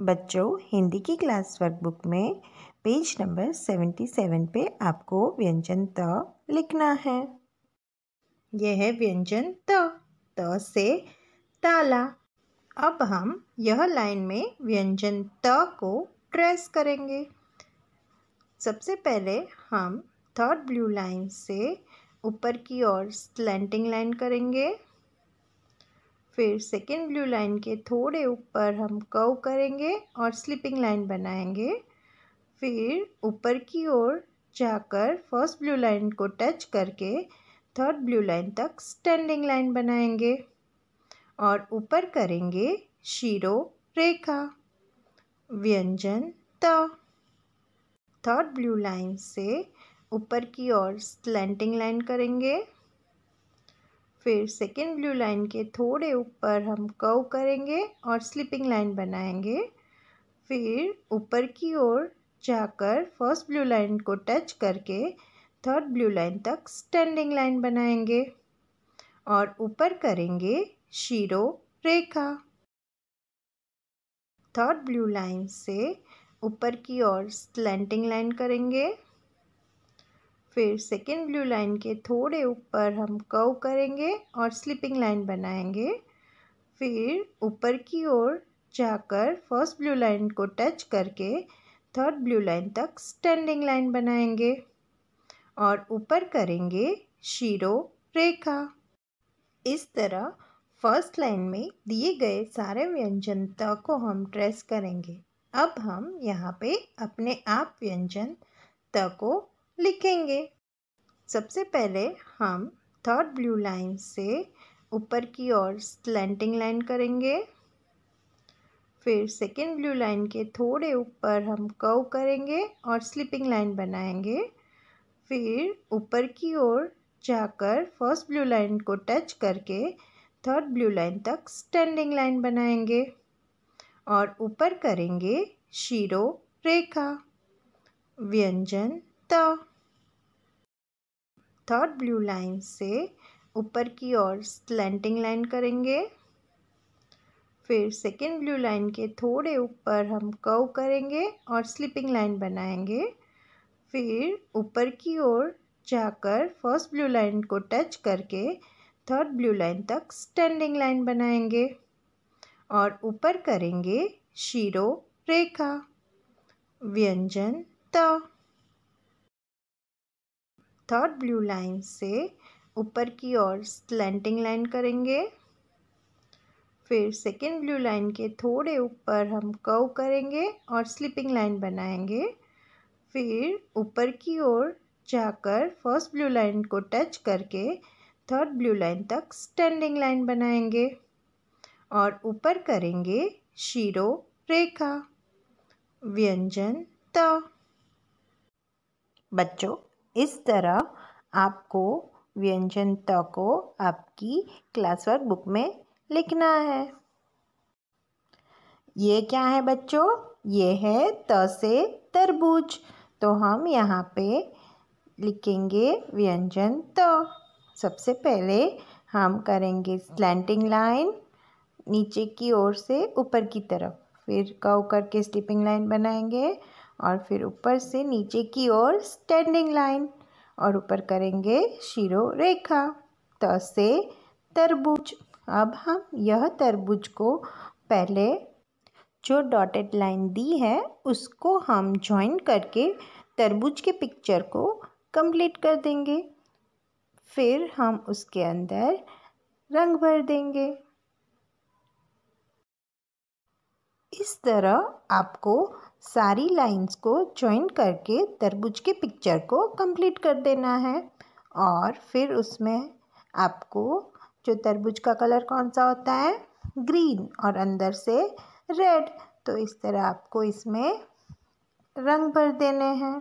बच्चों, हिंदी की class workbook में पेज नंबर सेवेंटी सेवन पे आपको व्यंजन त लिखना है। यह है व्यंजन त त से ताला। अब हम यह लाइन में व्यंजन त को ट्रेस करेंगे। सबसे पहले हम थर्ड ब्लू लाइन से ऊपर की ओर स्लैंटिंग लाइन करेंगे। फिर सेकेंड ब्लू लाइन के थोड़े ऊपर हम कव करेंगे और स्लिपिंग लाइन बनाएँगे। फिर ऊपर की ओर जाकर फ़र्स्ट ब्लू लाइन को टच करके थर्ड ब्लू लाइन तक स्टैंडिंग लाइन बनाएँगे और ऊपर करेंगे शीरो रेखा, व्यंजन त। थर्ड ब्लू लाइन से ऊपर की ओर स्लैंटिंग लाइन करेंगे। फिर सेकेंड ब्लू लाइन के थोड़े ऊपर हम कव करेंगे और स्लिपिंग लाइन बनाएँगे। फिर ऊपर की ओर जाकर फ़र्स्ट ब्लू लाइन को टच करके थर्ड ब्लू लाइन तक स्टैंडिंग लाइन बनाएँगे और ऊपर करेंगे शीरो रेखा। थर्ड ब्लू लाइन से ऊपर की ओर स्लैंटिंग लाइन करेंगे। फिर सेकेंड ब्लू लाइन के थोड़े ऊपर हम कव करेंगे और स्लिपिंग लाइन बनाएँगे। फिर ऊपर की ओर जाकर फ़र्स्ट ब्लू लाइन को टच करके थर्ड ब्लू लाइन तक स्टैंडिंग लाइन बनाएँगे और ऊपर करेंगे शीरो रेखा। इस तरह फ़र्स्ट लाइन में दिए गए सारे व्यंजन त को हम ट्रेस करेंगे। अब हम यहाँ पे अपने आप व्यंजन त को लिखेंगे। सबसे पहले हम थर्ड ब्लू लाइन से ऊपर की ओर स्लैंटिंग लाइन करेंगे। फिर सेकेंड ब्लू लाइन के थोड़े ऊपर हम कव करेंगे और स्लिपिंग लाइन बनाएँगे। फिर ऊपर की ओर जाकर फ़र्स्ट ब्लू लाइन को टच करके थर्ड ब्लू लाइन तक स्टैंडिंग लाइन बनाएँगे और ऊपर करेंगे शीरो रेखा व्यंजन त। थर्ड ब्लू लाइन से ऊपर की ओर स्लैंटिंग लाइन करेंगे। फिर सेकेंड ब्लू लाइन के थोड़े ऊपर हम कव करेंगे और स्लिपिंग लाइन बनाएँगे। फिर ऊपर की ओर जाकर फ़र्स्ट ब्लू लाइन को टच करके थर्ड ब्लू लाइन तक स्टैंडिंग लाइन बनाएँगे और ऊपर करेंगे शीरो रेखा व्यंजन त। थर्ड ब्लू लाइन से ऊपर की ओर स्लैंटिंग लाइन करेंगे। फिर सेकेंड ब्लू लाइन के थोड़े ऊपर हम कव करेंगे और स्लिपिंग लाइन बनाएँगे। फिर ऊपर की ओर जाकर फ़र्स्ट ब्लू लाइन को टच करके थर्ड ब्लू लाइन तक स्टैंडिंग लाइन बनाएँगे और ऊपर करेंगे शीरो रेखा, व्यंजन त। बच्चों इस तरह आपको व्यंजन त को आपकी क्लास वर्क बुक में लिखना है। ये क्या है बच्चों? ये है त से तरबूज। तो हम यहाँ पे लिखेंगे व्यंजन त। सबसे पहले हम करेंगे स्लैंटिंग लाइन नीचे की ओर से ऊपर की तरफ़। फिर कव करके स्लिपिंग लाइन बनाएँगे। और फिर ऊपर से नीचे की ओर स्टैंडिंग लाइन और ऊपर करेंगे शिरो रेखा, त से तरबूज। अब हम यह तरबूज को पहले जो डॉटेड लाइन दी है, उसको हम ज्वाइन करके तरबूज के पिक्चर को कंप्लीट कर देंगे। फिर हम उसके अंदर रंग भर देंगे। इस तरह आपको सारी लाइंस को ज्वाइन करके तरबूज के पिक्चर को कंप्लीट कर देना है। और फिर उसमें आपको जो तरबूज का कलर कौन सा होता है? ग्रीन और अंदर से रेड तो इस तरह आपको इसमें रंग भर देने हैं।